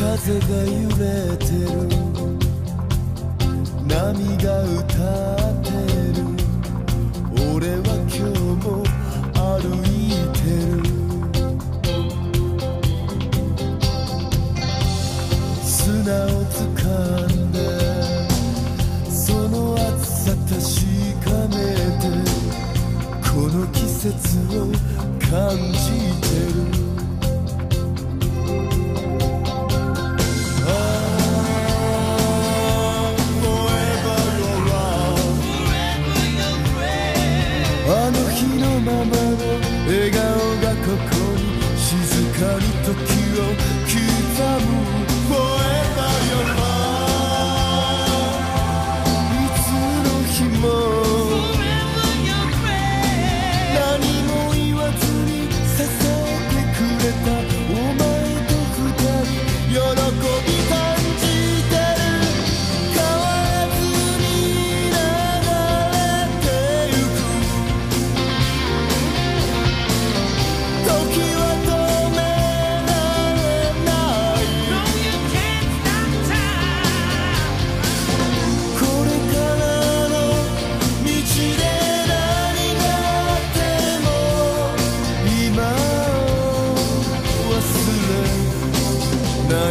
風が揺れてる。波が歌ってる。俺は今日も歩いてる。砂を掴んでその暑さ確かめてこの季節を感じる。ままの笑顔がここに静かに時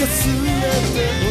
かすれても